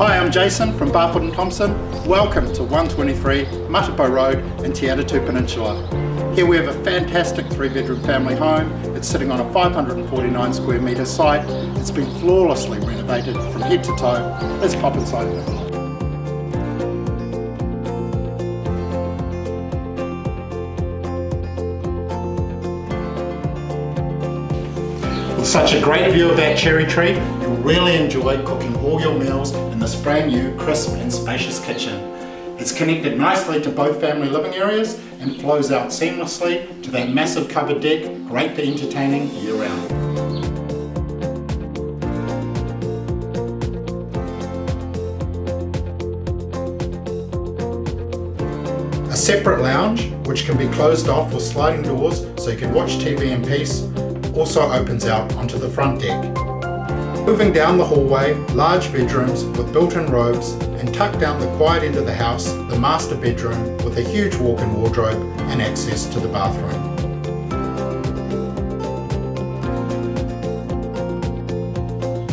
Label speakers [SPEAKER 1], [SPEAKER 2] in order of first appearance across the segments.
[SPEAKER 1] I'm Jason from Barfoot and Thompson. Welcome to 123 Matipo Road in Te Atatu Peninsula. Here we have a fantastic three bedroom family home. It's sitting on a 549 square metre site. It's been flawlessly renovated from head to toe. Let's pop inside With such a great view of that cherry tree, you'll really enjoy cooking all your meals in this brand new, crisp and spacious kitchen. It's connected nicely to both family living areas and flows out seamlessly to that massive covered deck, great for entertaining year round. A separate lounge, which can be closed off with sliding doors so you can watch TV in peace, also opens out onto the front deck. Moving down the hallway, large bedrooms with built-in robes and tucked down the quiet end of the house, the master bedroom with a huge walk-in wardrobe and access to the bathroom.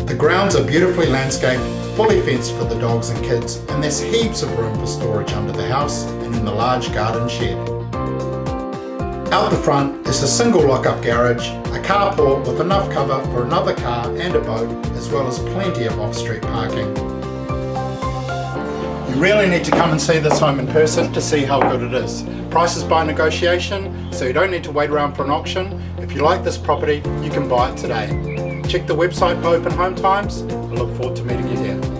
[SPEAKER 1] The grounds are beautifully landscaped, fully fenced for the dogs and kids, and there's heaps of room for storage under the house and in the large garden shed. Out the front is a single lock-up garage, a carport with enough cover for another car and a boat, as well as plenty of off-street parking. You really need to come and see this home in person to see how good it is. Prices by negotiation, so you don't need to wait around for an auction. If you like this property, you can buy it today. Check the website for open home times. I look forward to meeting you here.